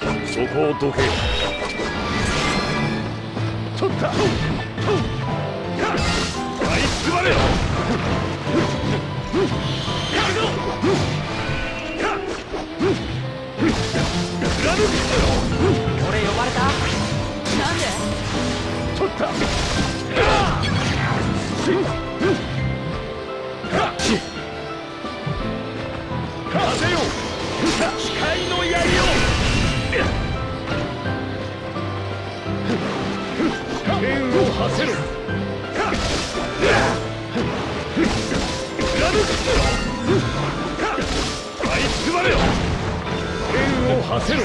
そこをどけ。取った。あいつまれ俺呼ばれた？なんで？取った。風よ。機械の槍よ剣を馳せろあいつまれ剣を馳せろ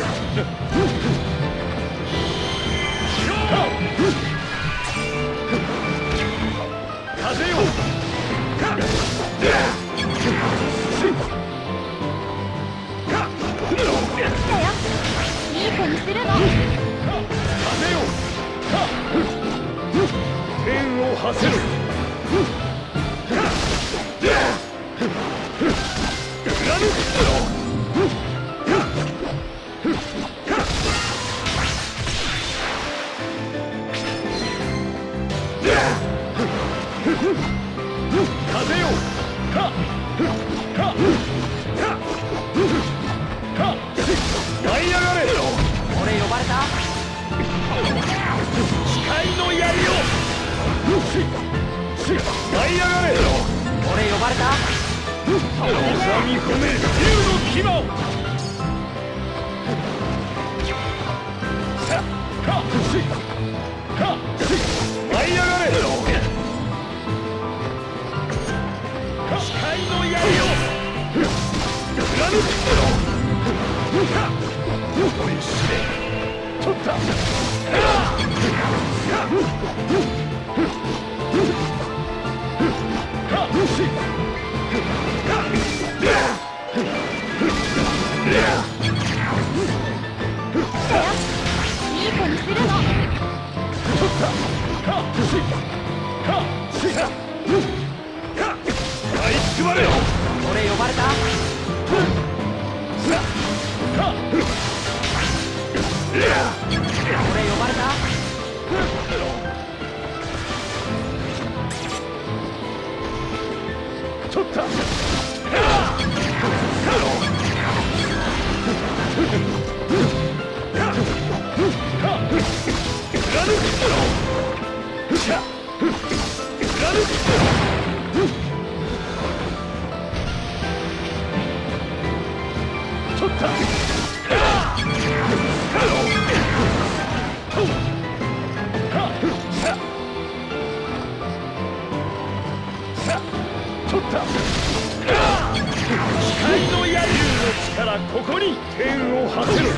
を馳せろ風よ。舞い上がれ俺呼ばれた挟み込め竜の牙をさかしかし舞い上がれ機械の槍よ。貫くおいしれ取った呼ばれたここに剣を馳せろ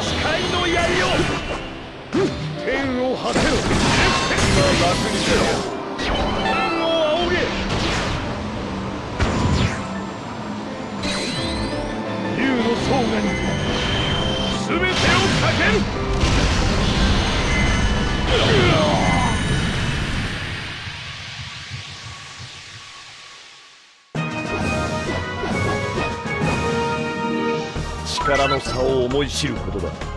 機械の槍よ剣を馳せろ楽にせろ剣を仰げ竜の総がに全てをかける力の差を思い知ることだ。